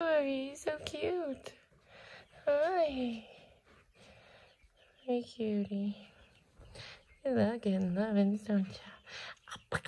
He's so cute. Hi. Hi, cutie. You love getting loving, don't you?